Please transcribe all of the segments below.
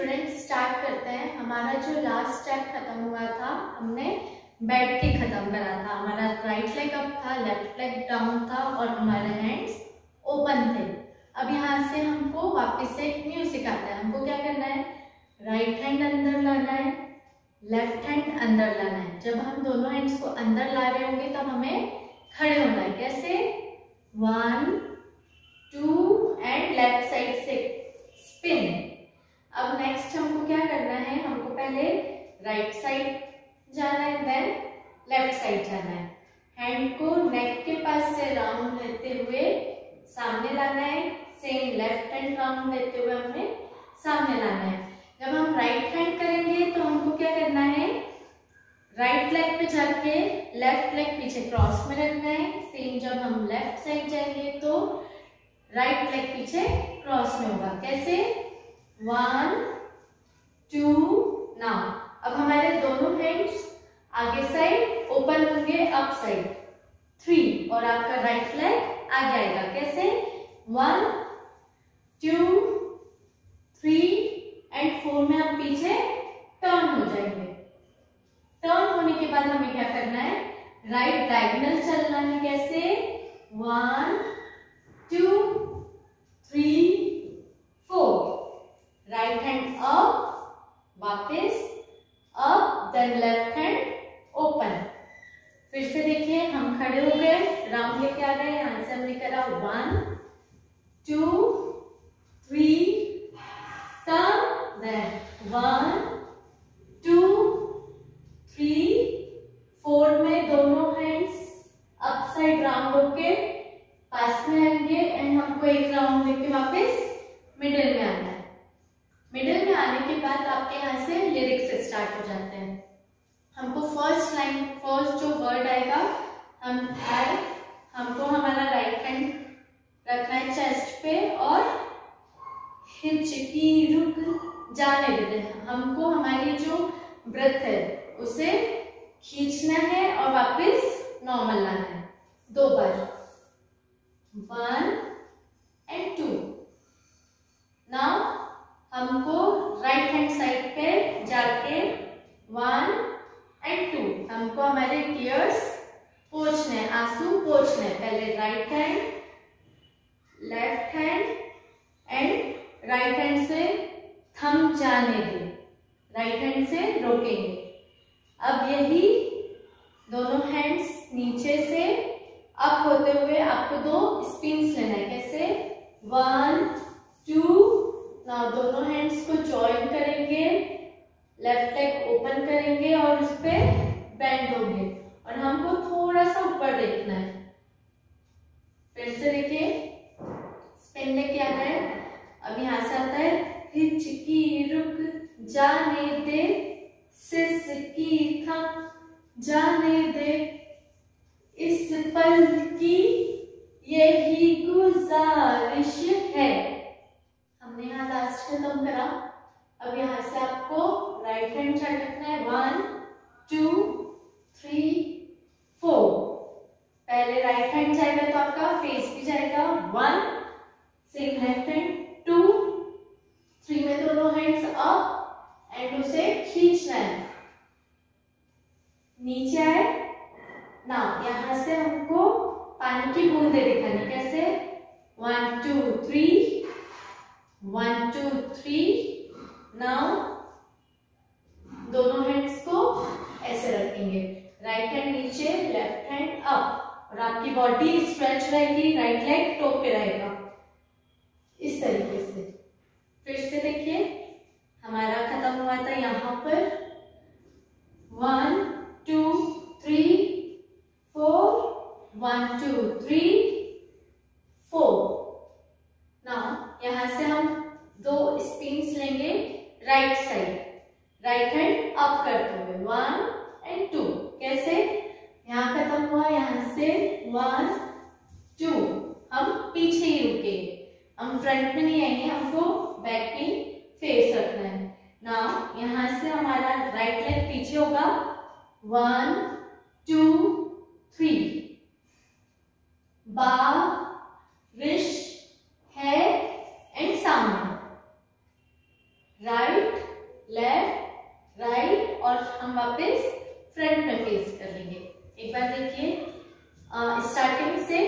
Student start करते हैं। हमारा जो लास्ट स्टेप खत्म हुआ था, हमने बैठ के खत्म करा था। हमारा राइट लेग अप था लेफ़्ट लेग डाउन था और हमारे हैंड्स ओपन थे। अब यहाँ से हमको वापस से न्यू सिखाता है। हमको क्या करना है? राइट हैंड अंदर लाना है लेफ़्ट हैंड अंदर लाना है। जब हम दोनों हैंड्स को अंदर ला रहे होंगे, तब हमें खड़े होना है। कैसे? One two and left side से स्पिन अब नेक्स्ट हमको क्या करना है? हमको पहले राइट साइड जाना है देन लेफ़्ट साइड जाना है। हैंड को नेक के पास से राउंड लेते हुए सामने लाना है। सेम लेफ़्ट हैंड राउंड लेते हुए हमें सामने लाना है। जब हम राइट हैंड करेंगे तो हमको क्या करना है? राइट लेग पे जाके लेफ़्ट लेग पीछे क्रॉस में रखना है। सेम जब हम लेफ़्ट साइड जाएँगे तो राइट लेग पीछे क्रॉस में होगा। कैसे? वन टू नाउ अब हमारे दोनों हैंड्स आगे साइड ओपन होंगे अप साइड थ्री और आपका राइट लेग आगे आएगा कैसे? One two three and four में हम पीछे टर्न हो जाएँगे. टर्न होने के बाद हमें क्या करना है? राइट डायगोनल चलना है. कैसे? One two three four right hand up वापस up then left hand open फिर से देखिए हम खड़े हो गए राउंड लेके आ गए यहाँ से हमने करा one two three turn then one two three four में दोनों हैंड्स अप साइड राउंड होके पास में आएँगे एंड हमको एक राउंड लेके वापस मिडिल में आना है मिडिल में आने के बाद आपके यहाँ से लिरिक्स स्टार्ट हो जाते हैं हमको फ़र्स्ट लाइन फ़र्स्ट जो वर्ड आएगा हम आए हमको हमारा राइट हैंड रखना है चेस्ट पे और हिचकी रुक जाने देते हैं हमको हमारी जो ब्रेथ है, उसे खींचना है और वापस नॉर्मल लाना है। दो बार। वन एंड टू नाउ हमको राइट हैंड साइड पे जाके वन एंड टू हमको हमारे टीयर्स पोछने आँसू पोछने पहले right hand left hand and right hand से थम जाने दे। राइट हैंड से रोकेंगे। अब यही दोनों हैंड्स नीचे से अप होते हुए आपको दो स्पिन्स लेना है। कैसे? वन टू नाउ दोनों हैंड्स को जॉइन करेंगे लेफ़्ट लेग ओपन करेंगे और उस पर बैंड होंगे। और हमको थोड़ा सा ऊपर देखना है। फिर से देखिए स्पिन में क्या है? अब यहाँ से आता है, हिचकी रुक जाने दे सिसकी थम जाने दे इस पल की यही गुजारिश है। हमने यहाँ लास्ट खत्म करा। अब यहाँ से आपको राइट हैंड साइड रखना है। वन टू थ्री फोर पहले राइट हैंड जाएगा तो आपका फेस भी जाएगा। One same left hand two three में दोनों हैंड्स अप एंड उसे खींचना है नीचे आए ना यहाँ से हमको पानी की बूंदे दिखानी कैसे one two three one two three now दोनों हैंड्स को ऐसे रखेंगे. राइट हैंड नीचे लेफ़्ट हैंड अप और आपकी बॉडी स्ट्रेच रहेगी राइट लेग टॉप पे रहेगा. इस तरीके से. फिर से देखिए. हमारा खत्म हुआ था यहाँ पर. One two three four one two three यहाँ से हमारा राइट लेग पीछे होगा। वन टू थ्री बा विश है एंड सामने। राइट लेफ़्ट राइट और हम वापस फ्रंट में फेस कर लेंगे। एक बार देखिए स्टार्टिंग से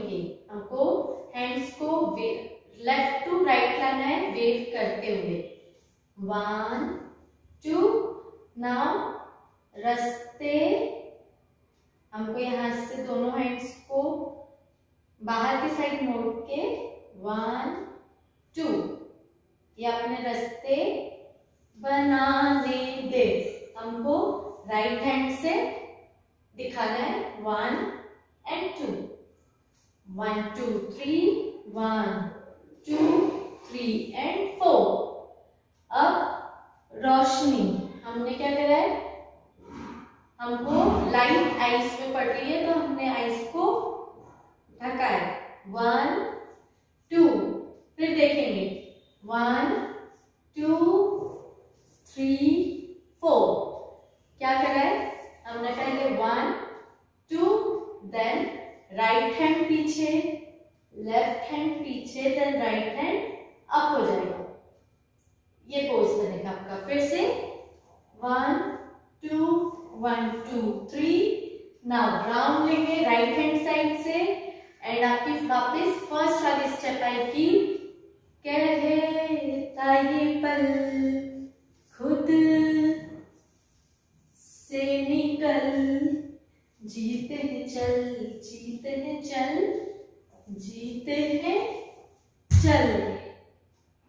पानियों हमको हैंड्स को लेफ़्ट टू राइट लाना है वेव करते हुए। वन टू नाउ रस्ते। हमको यहाँ से दोनों हैंड्स को बाहर की साइड मोड़ के। वन टू ये अपने रस्ते बनाने दे। हमको राइट हैंड से दिखाना है। One and two one two, three. One, two, three and four. अब रोशनी हमने क्या करा है हमको लाइट आइस में पड़ रही है तो हमने आइस को ढका है वन टू फिर देखेंगे वन टू थ्री फोर क्या करा है हमने पहले one two then right hand पीछे लेफ़्ट पीछे देन राइट हैंड अप हो जाएगा। ये पोज बनेगा आपका। फिर से one two one two three now round लेंगे राइट हैंड साइड से। एंड आपकी वापस फ़र्स्ट वाली स्टेप आएगी। कहता ये पल खुद से निकल। जीते हैं चल, जीते हैं चल, जीते हैं चल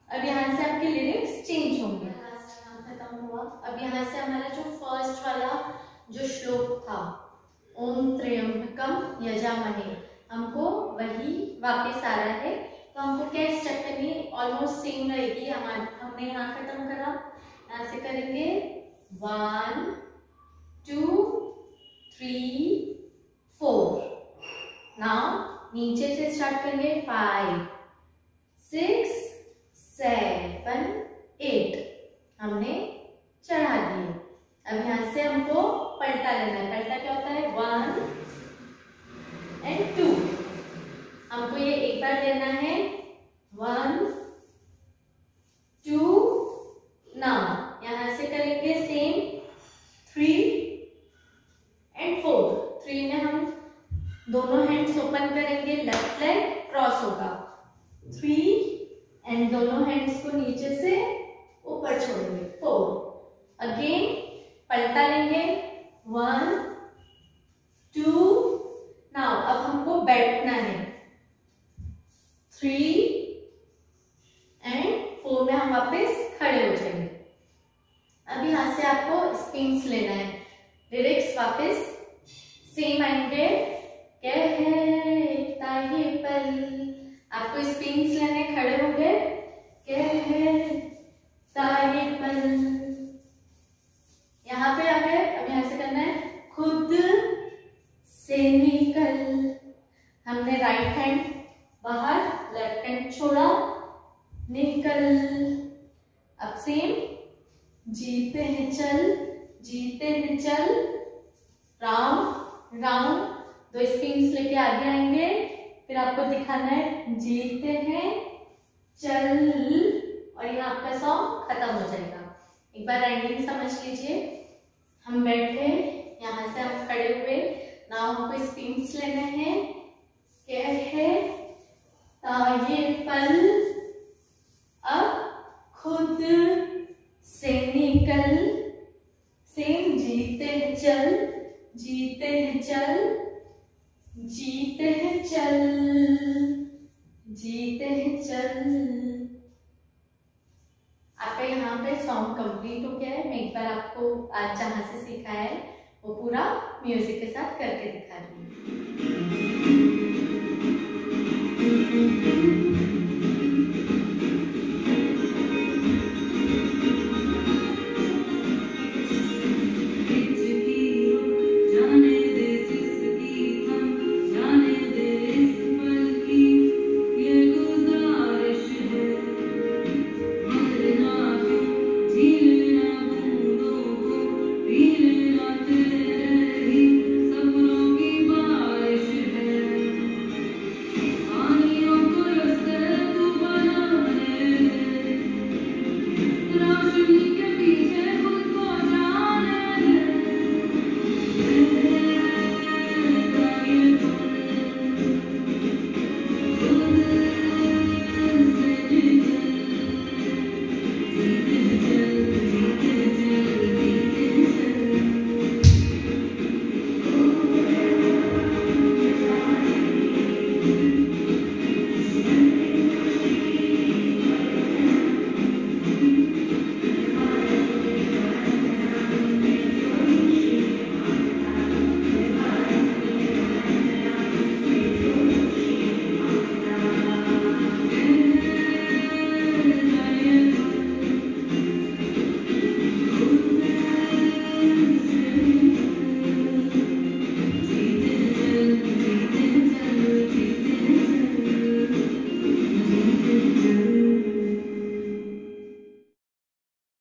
अब यहाँ से आपके लिरिक्स चेंज होंगे। खत्म हुआ। अब यहाँ से हमारा जो फ़र्स्ट वाला, जो श्लोक था, ओम त्र्यंबकम यजामहे, हमको वही वापस आ रहा है। तो हमको क्या स्टेप करनी ऑलमोस्ट सेम रहेगी, हमारे, हमने यहाँ खत्म करा। यहाँ से करेंगे one two three four now नीचे से स्टार्ट करेंगे फाइव सिक्स, सेवन, एट। हमने चढ़ा दिए। अब यहाँ से हमको पलटा लेना पलटा क्या होता है? वन एंड टू हमको ये एक बार लेना है वन टू नाउ यहाँ से करेंगे same three and four three में हम दोनों हैंड्स ओपन करेंगे लेफ़्ट लेग क्रॉस होगा थ्री एंड दोनों हैंड्स नीचे से ऊपर छोड़ेंगे। फोर अगेन पलटा लेंगे। वन टू नाउ अब हमको बैठना है। थ्री एंड फोर में हम वापस खड़े हो जाएँगे। अब यहाँ से आपको स्पिंस लेना है। लिरिक्स वापस सेम आएँगे। कहता ये पल। आपको स्पिंस लेने खड़े हो गए कहता ये पल यहाँ पे अब यहाँ से करना है खुद, से निकल हमने राइट हैंड बाहर लेफ़्ट हैंड छोड़ा, निकल, अब सेम जीते हैं, चल जीते चल राउंड राउंड दो स्पिंस लेके आगे आएँगे, फिर आपको दिखाना है, जीते हैं चल, और यहाँ आपका सॉन्ग खत्म हो जाएगा। एक बार एंडिंग समझ लीजिए। हम बैठे, यहाँ से हम खड़े हुए। ना हमको स्पिन्स लेने हैं क्या है ये पल अब खुद से निकल सेम जीते हैं चल जीते हैं चल जीते हैं चल जीते हैं चल आपका यहाँ पे सॉन्ग कंप्लीट हो गया है। मैं एक बार आपको आज जहाँ से सीखा है, वो पूरा म्यूज़िक के साथ करके दिखा रही हूँ